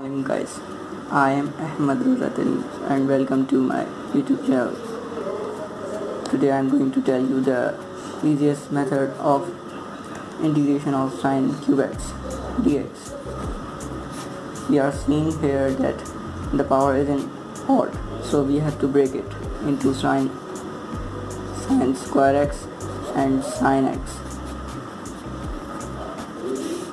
morning guys. I am Ahmed Ruzatali and welcome to my youtube channel. Today i'm going to tell you the easiest method of integration of sine cube x dx. We are seeing here that the power is in odd so we have to break it into sine sine square x and sine x.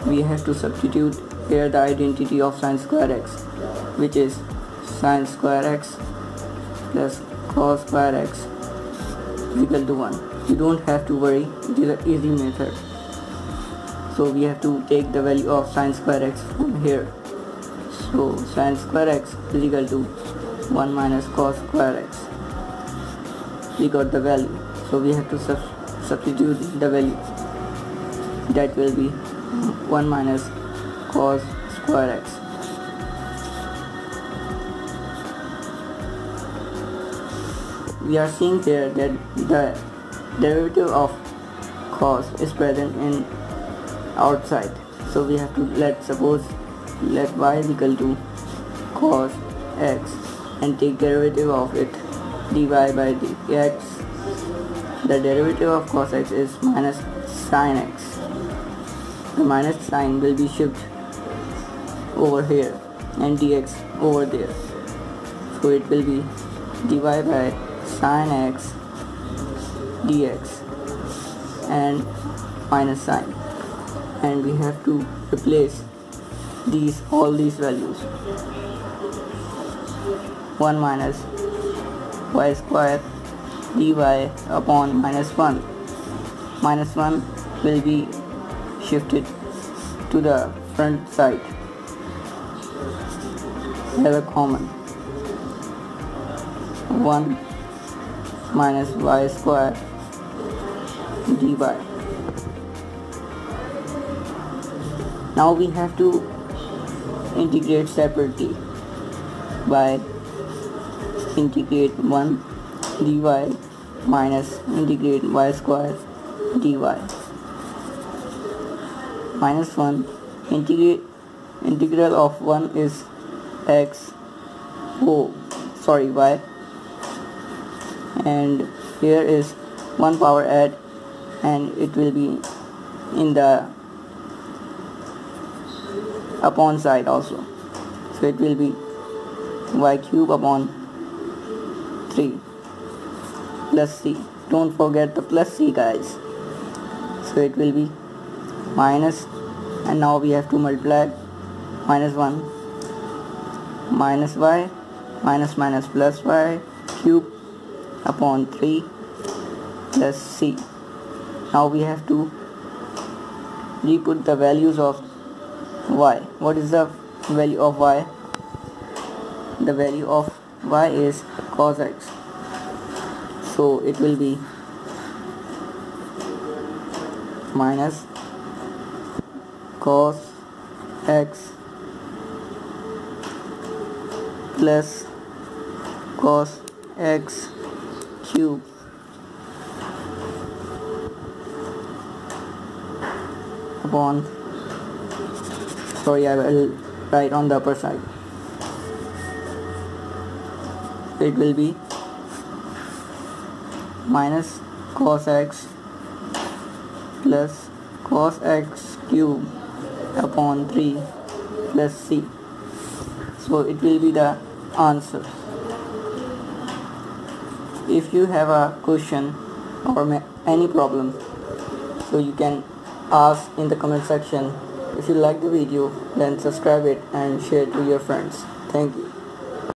We have to substitute here the identity of sine square x which is sine square x plus cos square x is equal to 1 you don't have to worry. It is an easy method. So we have to take the value of sine square x from here. So sine square x is equal to 1 minus cos square x. We got the value. So we have to sub substitute the value. That will be 1 minus cos square x. We are seeing here that the derivative of cos is present in outside. So we have to let suppose let y is equal to cos x and take derivative of it dy by dx. The derivative of cos x is minus sine x. The minus sign will be shifted over here and dx over there. So it will be dy by sine x dx and minus sign and we have to replace these all these values. 1 minus y square dy upon minus 1 minus 1 will be shifted to the front side have a common 1 minus y square dy now we have to integrate separately by integrate 1 dy minus integrate y square dy minus 1 integrate integral of 1 is x oh sorry y. And here is one power add and it will be in the upon side also. So it will be y cube upon 3 plus c. Don't forget the plus c guys. So it will be minus and now we have to multiply minus 1 minus y minus minus plus y cube upon 3 plus c. Now we have to re-put the values of y. What is the value of y? The value of y is cos x. So it will be minus cos x plus cos x cube. Upon sorry I will write on the upper side. It will be minus cos x plus cos x cube upon 3 plus c. So it will be the answer. If you have a question or any problem so you can ask in the comment section. If you like the video then subscribe it and share it to your friends. Thank you